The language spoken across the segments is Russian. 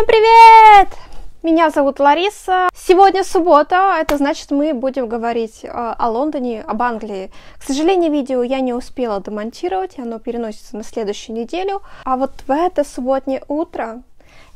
Всем привет! Меня зовут Лариса. Сегодня суббота, это значит мы будем говорить э, о Лондоне, об Англии. К сожалению, видео я не успела демонтировать, оно переносится на следующую неделю. А вот в это субботнее утро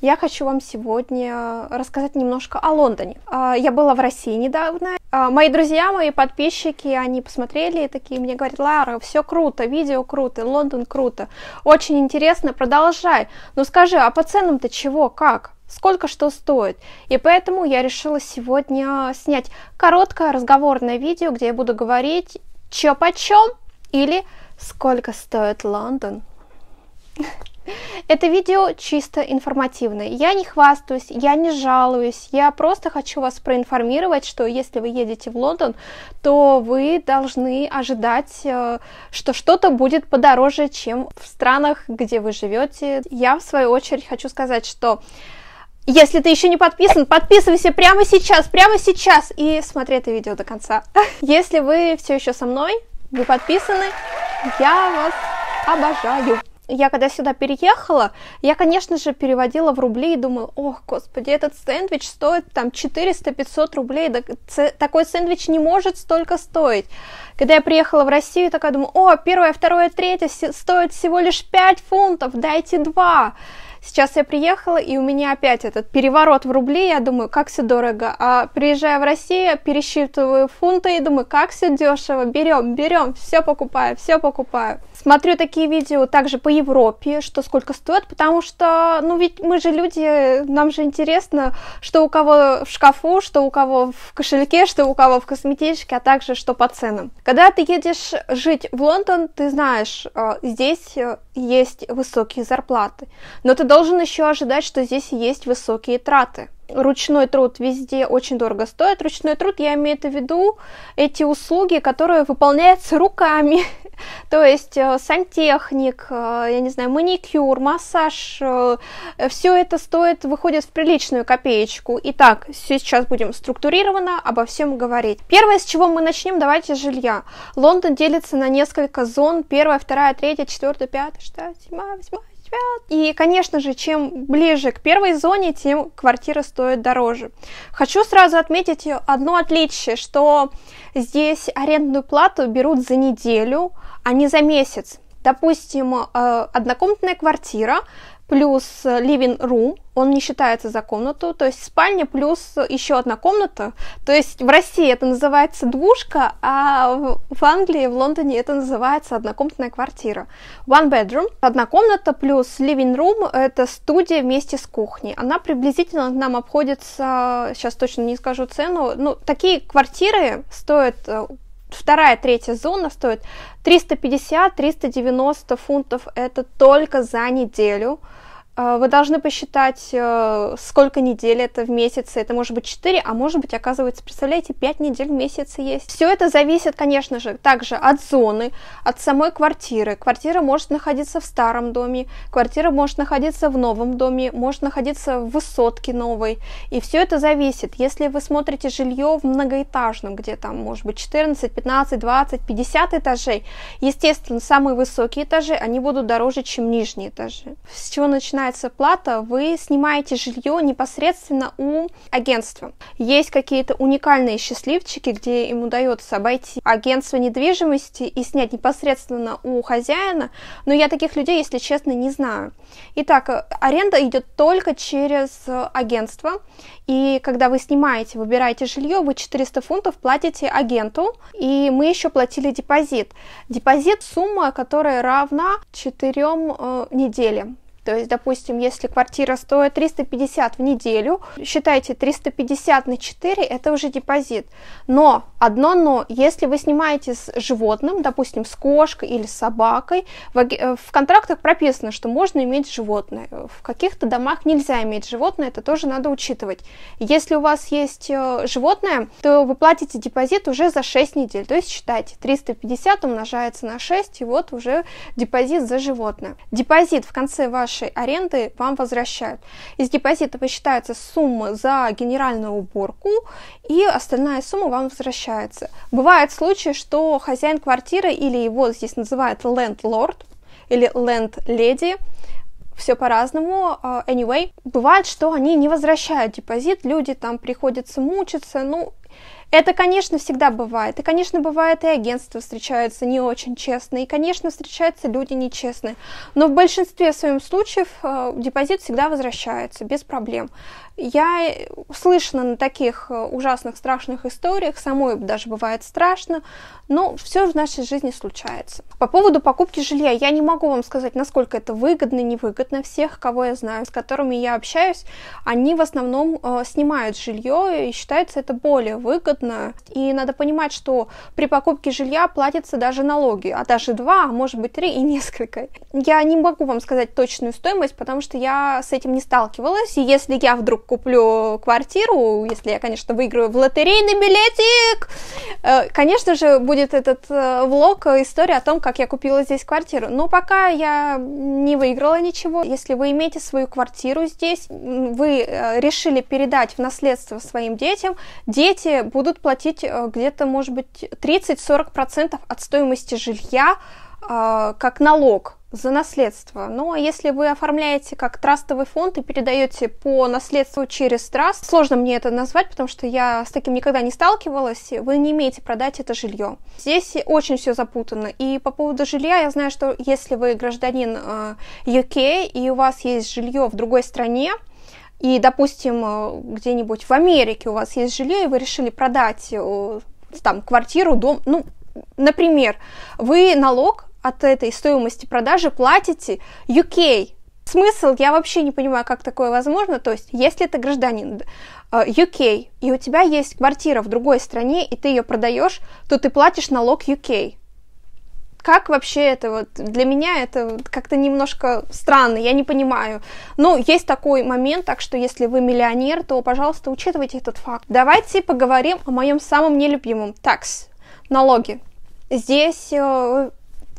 я хочу вам сегодня рассказать немножко о Лондоне. А, я была в России недавно. А, мои друзья, мои подписчики, они посмотрели и такие мне говорят, Лара, все круто, видео круто, Лондон круто, очень интересно, продолжай. Ну скажи, а по ценам-то чего, как? сколько что стоит. И поэтому я решила сегодня снять короткое разговорное видео, где я буду говорить, чё почем или сколько стоит Лондон. Это видео чисто информативное. Я не хвастаюсь, я не жалуюсь, я просто хочу вас проинформировать, что если вы едете в Лондон, то вы должны ожидать, э, что что-то будет подороже, чем в странах, где вы живете. Я, в свою очередь, хочу сказать, что если ты еще не подписан, подписывайся прямо сейчас, прямо сейчас и смотри это видео до конца. Если вы все еще со мной, вы подписаны, я вас обожаю я когда сюда переехала, я, конечно же, переводила в рубли и думала, ох, господи, этот сэндвич стоит там 400-500 рублей, да, такой сэндвич не может столько стоить. Когда я приехала в Россию, такая думаю, о, первое, второе, третье стоит всего лишь 5 фунтов, дайте 2. Сейчас я приехала, и у меня опять этот переворот в рубли, я думаю, как все дорого. А приезжая в Россию, пересчитываю фунты и думаю, как все дешево, берем, берем, все покупаю, все покупаю. Смотрю такие видео также по Европе, что сколько стоит, потому что, ну ведь мы же люди, нам же интересно, что у кого в шкафу, что у кого в кошельке, что у кого в косметичке, а также что по ценам. Когда ты едешь жить в Лондон, ты знаешь, э, здесь э, есть высокие зарплаты, но ты должен еще ожидать, что здесь есть высокие траты ручной труд везде очень дорого стоит. Ручной труд, я имею в виду эти услуги, которые выполняются руками. То есть э, сантехник, э, я не знаю, маникюр, массаж, э, все это стоит, выходит в приличную копеечку. Итак, сейчас будем структурированно обо всем говорить. Первое, с чего мы начнем, давайте жилья. Лондон делится на несколько зон. Первая, вторая, третья, четвертая, пятая, шестая, седьмая, восьмая, и, конечно же, чем ближе к первой зоне, тем квартира стоит дороже. Хочу сразу отметить одно отличие, что здесь арендную плату берут за неделю, а не за месяц. Допустим, э, однокомнатная квартира плюс living room, он не считается за комнату, то есть спальня плюс еще одна комната. То есть в России это называется двушка, а в Англии, в Лондоне это называется однокомнатная квартира. One bedroom, одна комната плюс living room, это студия вместе с кухней. Она приблизительно нам обходится, сейчас точно не скажу цену, ну, такие квартиры стоят э, вторая, третья зона стоит 350-390 фунтов. Это только за неделю. А, вы должны посчитать, э, сколько недель это в месяце. Это может быть 4, а может быть, оказывается, представляете, 5 недель в месяц есть. Все это зависит, конечно же, также от зоны, от самой квартиры. Квартира может находиться в старом доме, квартира может находиться в новом доме, может находиться в высотке новой. И все это зависит. Если вы смотрите жилье в многоэтажном, где там может быть 14, 15, 20, 50 этажей, естественно, самые высокие этажи, они будут дороже, чем нижние этажи. С чего начинается начинается плата, вы снимаете жилье непосредственно у агентства. Есть какие-то уникальные счастливчики, где им удается обойти агентство недвижимости и снять непосредственно у хозяина, но я таких людей, если честно, не знаю. Итак, аренда идет только через агентство, и когда вы снимаете, выбираете жилье, вы 400 фунтов платите агенту, и мы еще платили депозит. Депозит – сумма, которая равна 4 э, неделям. То есть, допустим, если квартира стоит 350 в неделю, считайте 350 на 4, это уже депозит. Но, одно но, если вы снимаете с животным, допустим, с кошкой или с собакой, в, э, в контрактах прописано, что можно иметь животное. В каких-то домах нельзя иметь животное, это тоже надо учитывать. Если у вас есть э, животное, то вы платите депозит уже за 6 недель. То есть, считайте, 350 умножается на 6, и вот уже депозит за животное. Депозит в конце вашей вашей аренды вам возвращают. Из депозита высчитается сумма за генеральную уборку, и остальная сумма вам возвращается. Бывает случай, что хозяин квартиры или его здесь называют landlord или landlady, все по-разному. А, anyway, бывает, что они не возвращают депозит, люди там приходится мучиться, ну, это, конечно, всегда бывает. И, конечно, бывает и агентство встречаются не очень честно, и, конечно, встречаются люди нечестные. Но в большинстве своем случаев э, депозит всегда возвращается без проблем. Я слышана на таких э, ужасных, страшных историях, самой даже бывает страшно, но все в нашей жизни случается. По поводу покупки жилья, я не могу вам сказать, насколько это выгодно, невыгодно. Всех, кого я знаю, с которыми я общаюсь, они в основном э, снимают жилье и считается это более выгодно. И надо понимать, что при покупке жилья платятся даже налоги, а даже два, а может быть три и несколько. Я не могу вам сказать точную стоимость, потому что я с этим не сталкивалась, и если я вдруг куплю квартиру, если я, конечно, выиграю в лотерейный билетик, э, конечно же, будет этот э, влог, э, история о том, как я купила здесь квартиру. Но пока я не выиграла ничего. Если вы имеете свою квартиру здесь, вы решили передать в наследство своим детям, дети будут платить где-то, может быть, 30-40% от стоимости жилья как налог за наследство. Но если вы оформляете как трастовый фонд и передаете по наследству через траст, сложно мне это назвать, потому что я с таким никогда не сталкивалась, вы не имеете продать это жилье. Здесь очень все запутано. И по поводу жилья я знаю, что если вы гражданин UK э, и у вас есть жилье в другой стране, и, допустим, э, где-нибудь в Америке у вас есть жилье, и вы решили продать э, там квартиру, дом, ну, например, вы налог от этой стоимости продажи платите UK. Смысл, я вообще не понимаю, как такое возможно. То есть, если ты гражданин UK, э, и у тебя есть квартира в другой стране, и ты ее продаешь, то ты платишь налог UK. Как вообще это вот? Для меня это как-то немножко странно, я не понимаю. Но есть такой момент, так что если вы миллионер, то, пожалуйста, учитывайте этот факт. Давайте поговорим о моем самом нелюбимом. Такс, налоги. Здесь э,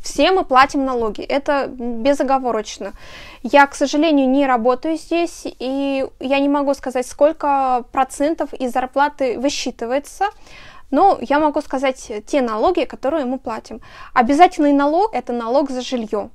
все мы платим налоги, это безоговорочно. Я, к сожалению, не работаю здесь, и я не могу сказать, сколько процентов из зарплаты высчитывается, но я могу сказать те налоги, которые мы платим. Обязательный налог – это налог за жилье.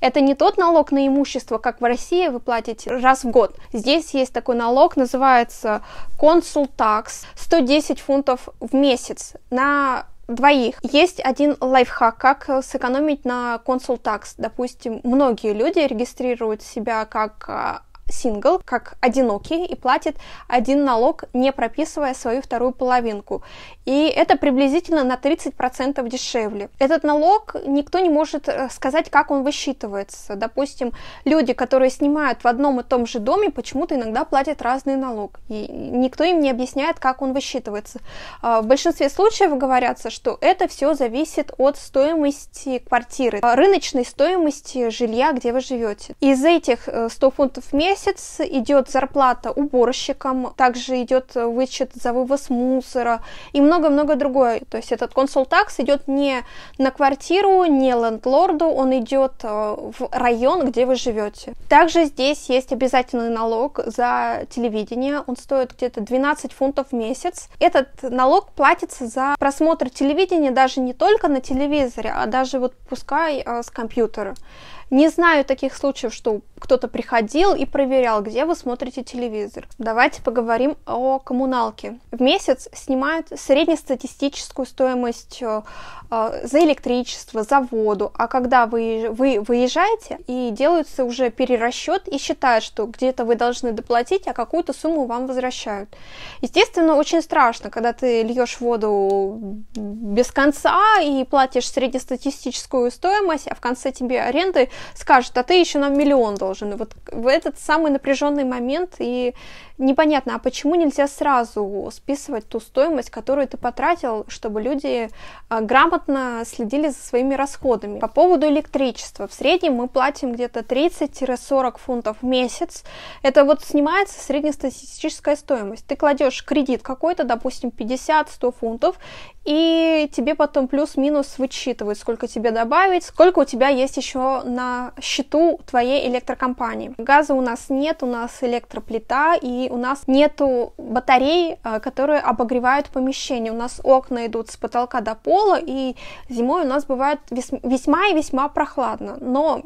Это не тот налог на имущество, как в России вы платите раз в год. Здесь есть такой налог, называется консультакс, 110 фунтов в месяц на двоих. Есть один лайфхак, как сэкономить на консультакс. Допустим, многие люди регистрируют себя как а, сингл, как одинокий, и платит один налог, не прописывая свою вторую половинку. И это приблизительно на 30% дешевле. Этот налог никто не может э, сказать, как он высчитывается. Допустим, люди, которые снимают в одном и том же доме, почему-то иногда платят разный налог. И никто им не объясняет, как он высчитывается. А, в большинстве случаев говорятся, что это все зависит от стоимости квартиры, рыночной стоимости жилья, где вы живете. Из этих 100 э, фунтов в месяц идет зарплата уборщикам, также идет вычет за вывоз мусора и много-много другое. То есть этот консультакс идет не на квартиру, не лендлорду, он идет э, в район, где вы живете. Также здесь есть обязательный налог за телевидение, он стоит где-то 12 фунтов в месяц. Этот налог платится за просмотр телевидения даже не только на телевизоре, а даже вот пускай э, с компьютера. Не знаю таких случаев, что кто-то приходил и проверял, где вы смотрите телевизор. Давайте поговорим о коммуналке. В месяц снимают среднестатистическую стоимость э, э, за электричество, за воду, а когда вы, вы выезжаете и делается уже перерасчет и считают, что где-то вы должны доплатить, а какую-то сумму вам возвращают. Естественно, очень страшно, когда ты льешь воду без конца и платишь среднестатистическую стоимость, а в конце тебе аренды скажут, а ты еще нам миллион должен. И вот в этот самый напряженный момент и непонятно, а почему нельзя сразу списывать ту стоимость, которую ты потратил, чтобы люди а, грамотно следили за своими расходами. По поводу электричества. В среднем мы платим где-то 30-40 фунтов в месяц. Это вот снимается среднестатистическая стоимость. Ты кладешь кредит какой-то, допустим, 50-100 фунтов, и тебе потом плюс-минус вычитывают, сколько тебе добавить, сколько у тебя есть еще на счету твоей электрокомпании. Газа у нас нет, у нас электроплита, и у нас нету батарей, э, которые обогревают помещение. У нас окна идут с потолка до пола, и зимой у нас бывает весьма и весьма прохладно. Но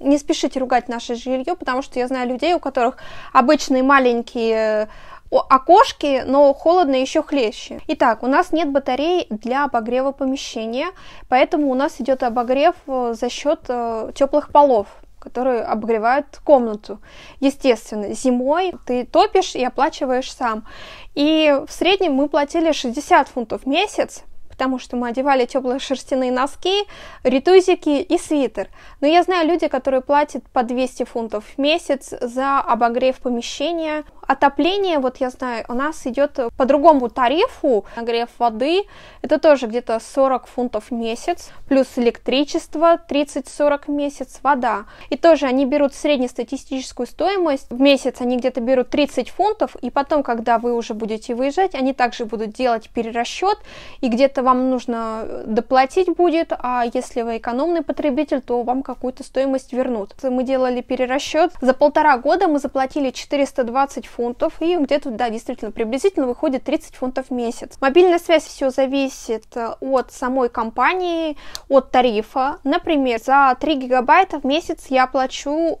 Не спешите ругать наше жилье, потому что я знаю людей, у которых обычные маленькие окошки, но холодно еще хлеще. Итак, у нас нет батарей для обогрева помещения, поэтому у нас идет обогрев э, за счет э, теплых полов которые обогревают комнату. Естественно, зимой ты топишь и оплачиваешь сам. И в среднем мы платили 60 фунтов в месяц, потому что мы одевали теплые шерстяные носки, ритузики и свитер. Но я знаю люди, которые платят по 200 фунтов в месяц за обогрев помещения. Отопление, вот я знаю, у нас идет по другому тарифу. Нагрев воды, это тоже где-то 40 фунтов в месяц, плюс электричество 30-40 в месяц, вода. И тоже они берут среднестатистическую стоимость. В месяц они где-то берут 30 фунтов, и потом, когда вы уже будете выезжать, они также будут делать перерасчет, и где-то вам нужно доплатить будет, а если вы экономный потребитель, то вам какую-то стоимость вернут. Мы делали перерасчет. За полтора года мы заплатили 420 фунтов, и где-то, да, действительно, приблизительно выходит 30 фунтов в месяц. Мобильная связь все зависит э, от самой компании, от тарифа. Например, за 3 гигабайта в месяц я плачу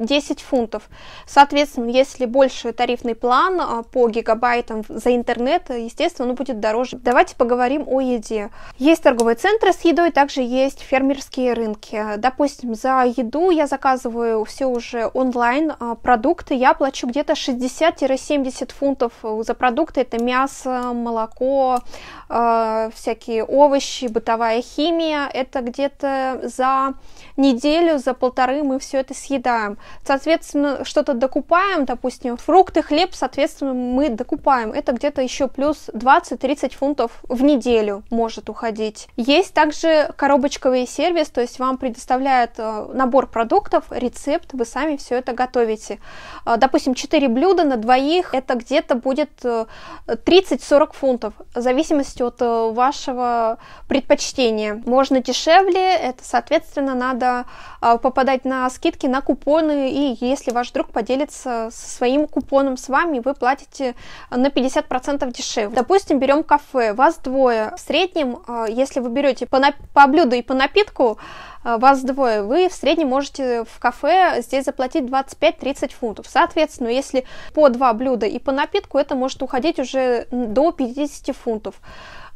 10 фунтов. Соответственно, если больше тарифный план а, по гигабайтам за интернет, естественно, он будет дороже. Давайте поговорим о еде. Есть торговые центры с едой, также есть фермерские рынки. Допустим, за еду я заказываю все уже онлайн а, продукты, я плачу где-то 60-70 фунтов за продукты. Это мясо, молоко, а, всякие овощи, бытовая химия. Это где-то за неделю, за полторы мы все это съедаем. Соответственно, что-то докупаем, допустим, фрукты, хлеб, соответственно, мы докупаем. Это где-то еще плюс 20-30 фунтов в неделю может уходить. Есть также коробочковый сервис, то есть вам предоставляют э, набор продуктов, рецепт, вы сами все это готовите. Э, допустим, 4 блюда на двоих, это где-то будет 30-40 э, фунтов, в зависимости от вашего предпочтения. Можно дешевле, это, соответственно, надо попадать на скидки, на купоны, и если ваш друг поделится своим купоном с вами, вы платите на 50% дешевле. Допустим, берем кафе, вас двое. В среднем, а, если вы берете по, на... по блюду и по напитку, а, вас двое, вы в среднем можете в кафе здесь заплатить 25-30 фунтов. Соответственно, если по два блюда и по напитку, это может уходить уже до 50 фунтов.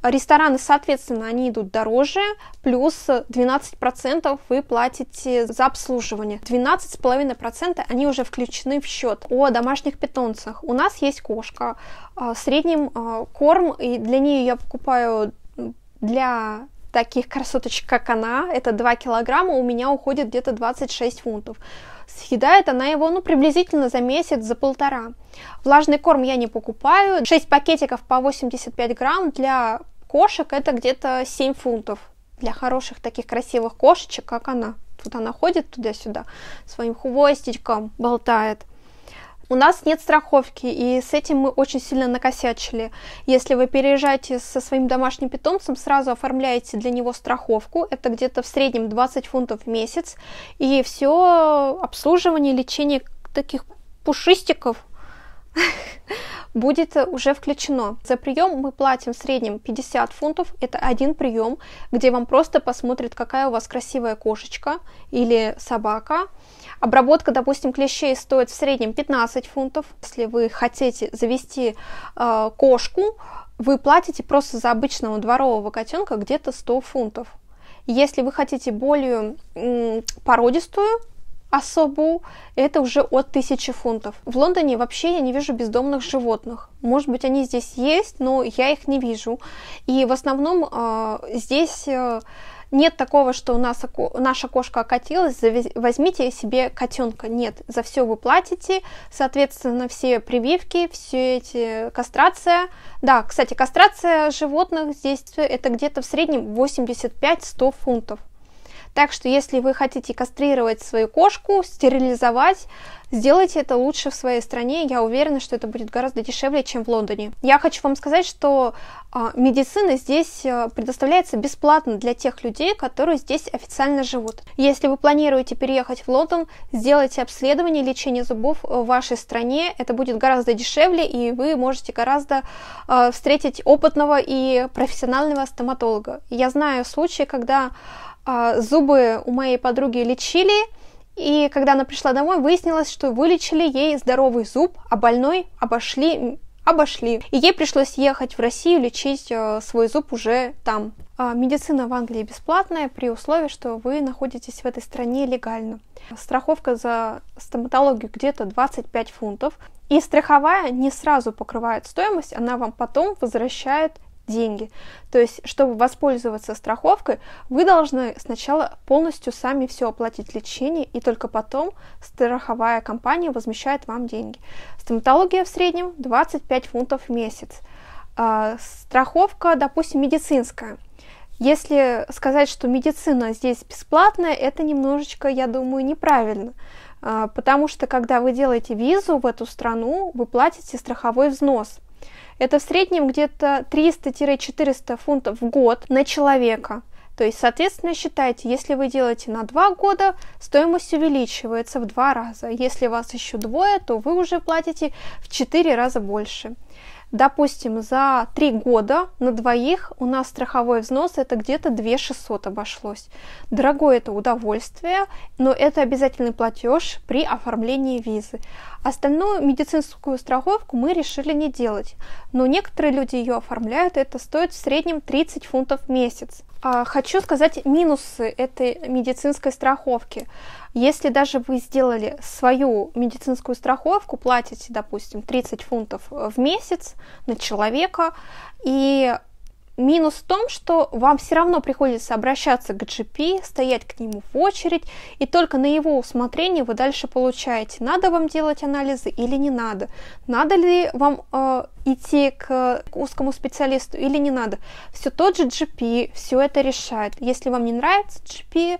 Рестораны, соответственно, они идут дороже, плюс 12% вы платите за обслуживание. 12,5% они уже включены в счет. О домашних питомцах. У нас есть кошка. А, в среднем а, корм, и для нее я покупаю для таких красоточек, как она, это 2 килограмма, у меня уходит где-то 26 фунтов. Съедает она его, ну, приблизительно за месяц, за полтора. Влажный корм я не покупаю. 6 пакетиков по 85 грамм для кошек это где-то 7 фунтов. Для хороших таких красивых кошечек, как она. Тут она ходит туда-сюда, своим хвостичком болтает. У нас нет страховки, и с этим мы очень сильно накосячили. Если вы переезжаете со своим домашним питомцем, сразу оформляете для него страховку. Это где-то в среднем 20 фунтов в месяц. И все обслуживание, лечение таких пушистиков будет уже включено. За прием мы платим в среднем 50 фунтов. Это один прием, где вам просто посмотрят, какая у вас красивая кошечка или собака. Обработка, допустим, клещей стоит в среднем 15 фунтов. Если вы хотите завести э, кошку, вы платите просто за обычного дворового котенка где-то 100 фунтов. Если вы хотите более м, породистую особу, это уже от 1000 фунтов. В Лондоне вообще я не вижу бездомных животных. Может быть, они здесь есть, но я их не вижу. И в основном э, здесь... Э, нет такого, что у нас наша кошка окатилась, возьмите себе котенка. Нет, за все вы платите, соответственно, все прививки, все эти кастрация. Да, кстати, кастрация животных здесь это где-то в среднем 85-100 фунтов. Так что если вы хотите кастрировать свою кошку, стерилизовать, сделайте это лучше в своей стране. Я уверена, что это будет гораздо дешевле, чем в Лондоне. Я хочу вам сказать, что а, медицина здесь а, предоставляется бесплатно для тех людей, которые здесь официально живут. Если вы планируете переехать в Лондон, сделайте обследование лечение зубов в вашей стране. Это будет гораздо дешевле, и вы можете гораздо а, встретить опытного и профессионального стоматолога. Я знаю случаи, когда зубы у моей подруги лечили, И когда она пришла домой, выяснилось, что вылечили ей здоровый зуб, а больной обошли обошли. И ей пришлось ехать в Россию лечить э, свой зуб уже там. А медицина в Англии бесплатная при условии, что вы находитесь в этой стране легально. Страховка за стоматологию где-то 25 фунтов. И страховая не сразу покрывает стоимость, она вам потом возвращает деньги. То есть, чтобы воспользоваться страховкой, вы должны сначала полностью сами все оплатить лечение, и только потом страховая компания возмещает вам деньги. Стоматология в среднем 25 фунтов в месяц. А, страховка, допустим, медицинская. Если сказать, что медицина здесь бесплатная, это немножечко, я думаю, неправильно. А, потому что, когда вы делаете визу в эту страну, вы платите страховой взнос. Это в среднем где-то 300-400 фунтов в год на человека. То есть, соответственно, считайте, если вы делаете на 2 года, стоимость увеличивается в 2 раза. Если вас еще двое, то вы уже платите в 4 раза больше. Допустим, за три года на двоих у нас страховой взнос это где-то 2 600 обошлось. Дорогое это удовольствие, но это обязательный платеж при оформлении визы. Остальную медицинскую страховку мы решили не делать, но некоторые люди ее оформляют, это стоит в среднем 30 фунтов в месяц. А, хочу сказать минусы этой медицинской страховки. Если даже вы сделали свою медицинскую страховку, платите, допустим, 30 фунтов в месяц на человека, и Минус в том, что вам все равно приходится обращаться к GP, стоять к нему в очередь, и только на его усмотрение вы дальше получаете, надо вам делать анализы или не надо, надо ли вам э, идти к, к узкому специалисту или не надо. Все тот же GP все это решает. Если вам не нравится GP,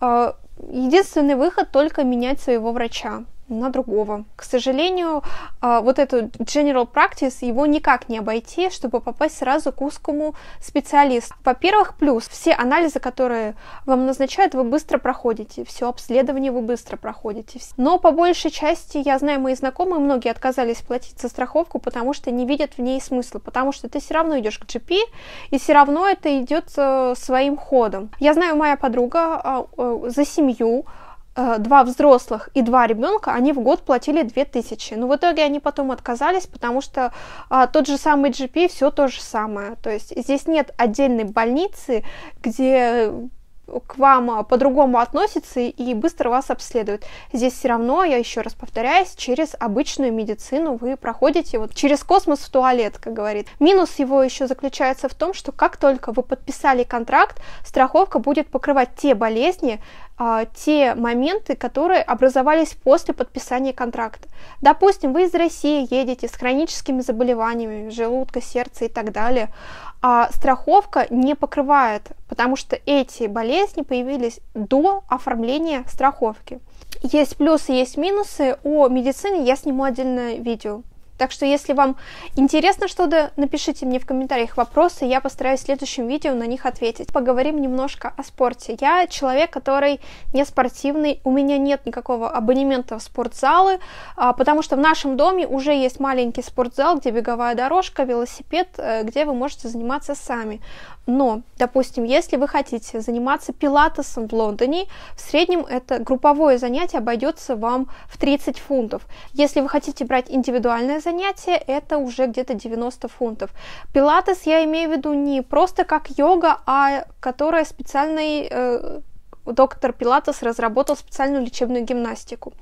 э, единственный выход только менять своего врача на другого. К сожалению, а, вот эту general practice его никак не обойти, чтобы попасть сразу к узкому специалисту. Во-первых, плюс все анализы, которые вам назначают, вы быстро проходите, все обследование вы быстро проходите. Но по большей части, я знаю, мои знакомые, многие отказались платить за страховку, потому что не видят в ней смысла, потому что ты все равно идешь к GP, и все равно это идет э, своим ходом. Я знаю, моя подруга а, э, за семью два взрослых и два ребенка, они в год платили 2000. Но в итоге они потом отказались, потому что а, тот же самый GP все то же самое. То есть здесь нет отдельной больницы, где к вам а, по-другому относятся и быстро вас обследуют. Здесь все равно, я еще раз повторяюсь, через обычную медицину вы проходите вот через космос в туалет, как говорит. Минус его еще заключается в том, что как только вы подписали контракт, страховка будет покрывать те болезни, а, те моменты, которые образовались после подписания контракта. Допустим, вы из России едете с хроническими заболеваниями желудка, сердца и так далее, а страховка не покрывает, потому что эти болезни появились до оформления страховки. Есть плюсы, есть минусы. О медицине я сниму отдельное видео. Так что, если вам интересно что-то, напишите мне в комментариях вопросы, я постараюсь в следующем видео на них ответить. Поговорим немножко о спорте. Я человек, который не спортивный, у меня нет никакого абонемента в спортзалы, а, потому что в нашем доме уже есть маленький спортзал, где беговая дорожка, велосипед, э, где вы можете заниматься сами. Но, допустим, если вы хотите заниматься пилатесом в Лондоне, в среднем это групповое занятие обойдется вам в 30 фунтов. Если вы хотите брать индивидуальное занятие, это уже где-то 90 фунтов. Пилатес я имею в виду не просто как йога, а которая специальный э, доктор Пилатес разработал специальную лечебную гимнастику.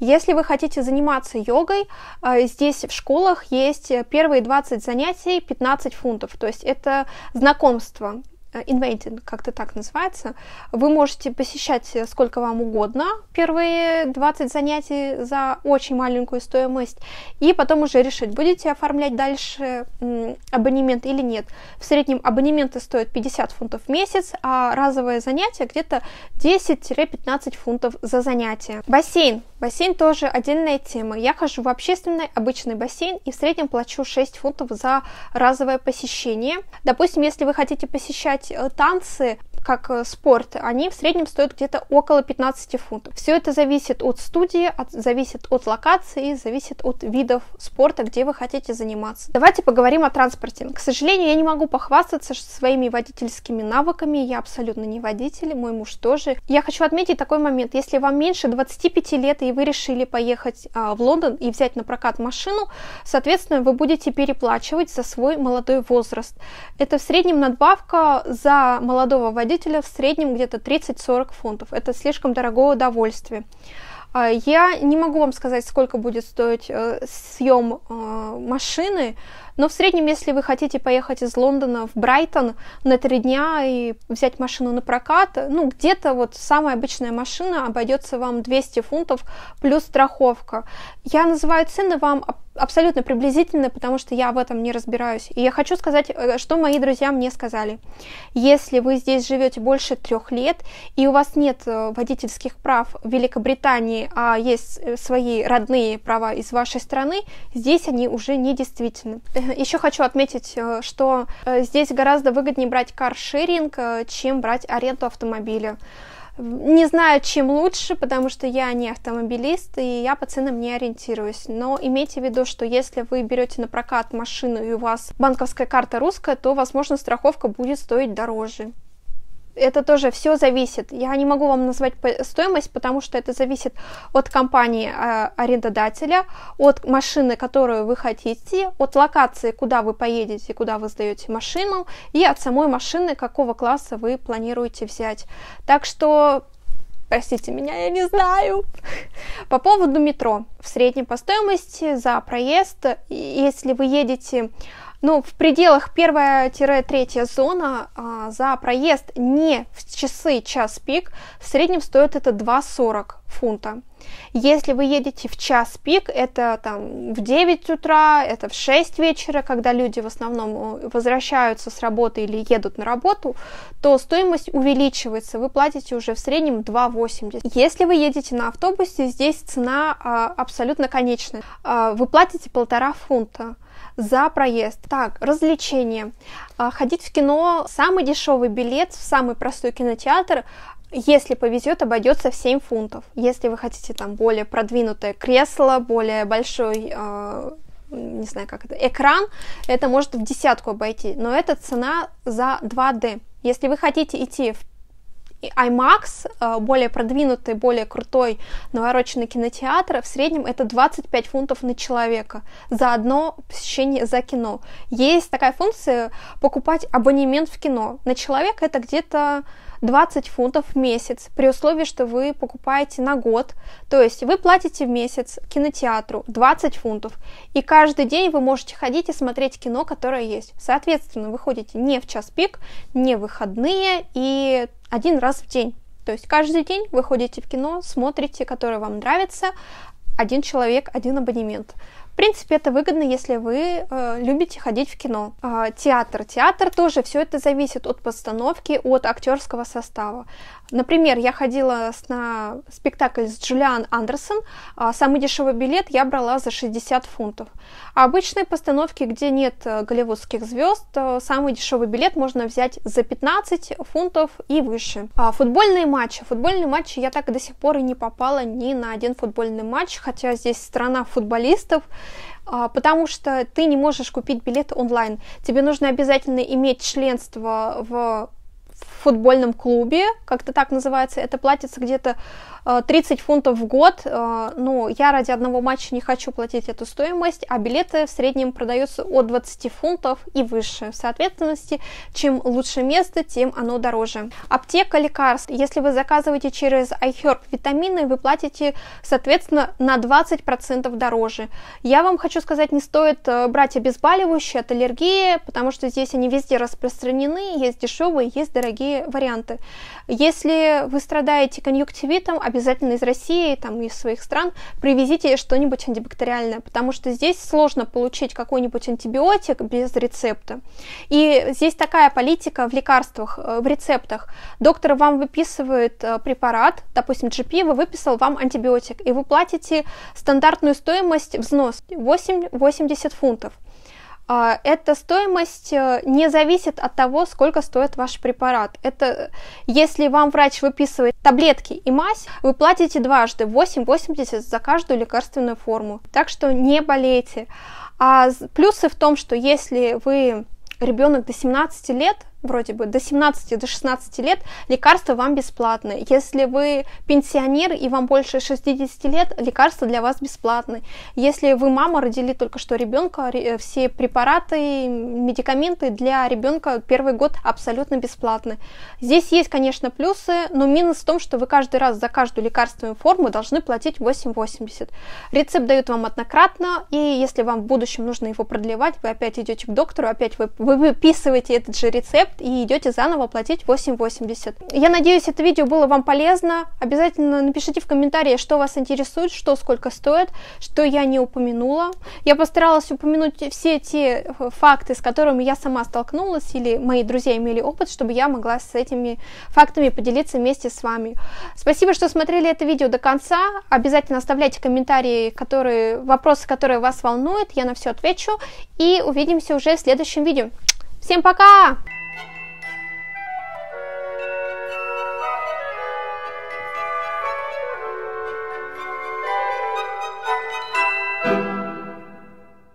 Если вы хотите заниматься йогой, э, здесь в школах есть первые 20 занятий 15 фунтов. То есть это знакомство Inventing, как-то так называется. Вы можете посещать сколько вам угодно, первые 20 занятий за очень маленькую стоимость, и потом уже решить, будете оформлять дальше абонемент или нет. В среднем абонементы стоят 50 фунтов в месяц, а разовое занятие где-то 10-15 фунтов за занятие. Бассейн. Бассейн тоже отдельная тема. Я хожу в общественный обычный бассейн и в среднем плачу 6 фунтов за разовое посещение. Допустим, если вы хотите посещать э, танцы, как э, спорт, они в среднем стоят где-то около 15 фунтов. Все это зависит от студии, от, зависит от локации, зависит от видов спорта, где вы хотите заниматься. Давайте поговорим о транспорте. К сожалению, я не могу похвастаться своими водительскими навыками, я абсолютно не водитель, мой муж тоже. Я хочу отметить такой момент, если вам меньше 25 лет и вы решили поехать а, в Лондон и взять на прокат машину, соответственно, вы будете переплачивать за свой молодой возраст. Это в среднем надбавка за молодого водителя в среднем где-то 30-40 фунтов. Это слишком дорогое удовольствие. А, я не могу вам сказать, сколько будет стоить э, съем э, машины, но в среднем, если вы хотите поехать из Лондона в Брайтон на три дня и взять машину на прокат, ну, где-то вот самая обычная машина обойдется вам 200 фунтов плюс страховка. Я называю цены вам абсолютно приблизительно, потому что я в этом не разбираюсь. И я хочу сказать, э, что мои друзья мне сказали. Если вы здесь живете больше трех лет, и у вас нет э, водительских прав в Великобритании, а есть э, свои родные права из вашей страны, здесь они уже не действительны. Еще хочу отметить, что здесь гораздо выгоднее брать каршеринг, чем брать аренду автомобиля. Не знаю, чем лучше, потому что я не автомобилист, и я по ценам не ориентируюсь. Но имейте в виду, что если вы берете на прокат машину и у вас банковская карта русская, то, возможно, страховка будет стоить дороже это тоже все зависит. Я не могу вам назвать стоимость, потому что это зависит от компании э, арендодателя, от машины, которую вы хотите, от локации, куда вы поедете, куда вы сдаете машину, и от самой машины, какого класса вы планируете взять. Так что Простите меня, я не знаю. По поводу метро. В среднем по стоимости за проезд, если вы едете ну, в пределах первая-третья зона а, за проезд не в часы час пик в среднем стоит это 2,40 фунта. Если вы едете в час пик, это там в 9 утра, это в 6 вечера, когда люди в основном э, возвращаются с работы или едут на работу, то стоимость увеличивается, вы платите уже в среднем 2,80. Если вы едете на автобусе, здесь цена а, абсолютно конечная. А, вы платите полтора фунта за проезд. Так, развлечения. А, ходить в кино, самый дешевый билет в самый простой кинотеатр если повезет, обойдется в 7 фунтов. Если вы хотите там более продвинутое кресло, более большой э, не знаю как это, экран, это может в десятку обойти, но это цена за 2D. Если вы хотите идти в IMAX, э, более продвинутый, более крутой навороченный кинотеатр, в среднем это 25 фунтов на человека за одно посещение за кино. Есть такая функция покупать абонемент в кино. На человека это где-то 20 фунтов в месяц, при условии, что вы покупаете на год. То есть вы платите в месяц кинотеатру 20 фунтов, и каждый день вы можете ходить и смотреть кино, которое есть. Соответственно, вы ходите не в час пик, не в выходные и один раз в день. То есть каждый день вы ходите в кино, смотрите, которое вам нравится, один человек, один абонемент. В принципе, это выгодно, если вы э, любите ходить в кино. Э, театр. Театр тоже все это зависит от постановки, от актерского состава. Например, я ходила на спектакль с Джулиан Андерсон, а самый дешевый билет я брала за 60 фунтов. А обычные постановки, где нет э, голливудских звезд, самый дешевый билет можно взять за 15 фунтов и выше. А футбольные матчи. Футбольные матчи я так до сих пор и не попала ни на один футбольный матч, хотя здесь страна футболистов, а, потому что ты не можешь купить билет онлайн. Тебе нужно обязательно иметь членство в футбольном клубе, как-то так называется, это платится где-то 30 э, фунтов в год, э, ну, я ради одного матча не хочу платить эту стоимость, а билеты в среднем продаются от 20 фунтов и выше. В соответственности, чем лучше место, тем оно дороже. Аптека лекарств. Если вы заказываете через iHerb витамины, вы платите, соответственно, на 20% дороже. Я вам хочу сказать, не стоит э, брать обезболивающие от аллергии, потому что здесь они везде распространены, есть дешевые, есть дорогие варианты. Если вы страдаете конъюнктивитом, обязательно из России, там, из своих стран, привезите что-нибудь антибактериальное, потому что здесь сложно получить какой-нибудь антибиотик без рецепта. И здесь такая политика в лекарствах, э, в рецептах. Доктор вам выписывает э, препарат, допустим, GP, вы выписал вам антибиотик, и вы платите стандартную стоимость взнос 8-80 фунтов. А, эта стоимость э, не зависит от того, сколько стоит ваш препарат. Это если вам врач выписывает таблетки и мазь, вы платите дважды 8,80 за каждую лекарственную форму. Так что не болейте. А плюсы в том, что если вы ребенок до 17 лет, вроде бы до 17 до 16 лет лекарства вам бесплатны. Если вы пенсионер и вам больше 60 лет, лекарства для вас бесплатны. Если вы мама, родили только что ребенка, все препараты, медикаменты для ребенка первый год абсолютно бесплатны. Здесь есть, конечно, плюсы, но минус в том, что вы каждый раз за каждую лекарственную форму должны платить 8,80. Рецепт дают вам однократно, и если вам в будущем нужно его продлевать, вы опять идете к доктору, опять вы, вы выписываете этот же рецепт, и идете заново платить 8,80. Я надеюсь, это видео было вам полезно. Обязательно напишите в комментариях, что вас интересует, что сколько стоит, что я не упомянула. Я постаралась упомянуть все те э, факты, с которыми я сама столкнулась, или мои друзья имели опыт, чтобы я могла с этими фактами поделиться вместе с вами. Спасибо, что смотрели это видео до конца. Обязательно оставляйте комментарии, которые, вопросы, которые вас волнуют. Я на все отвечу. И увидимся уже в следующем видео. Всем пока!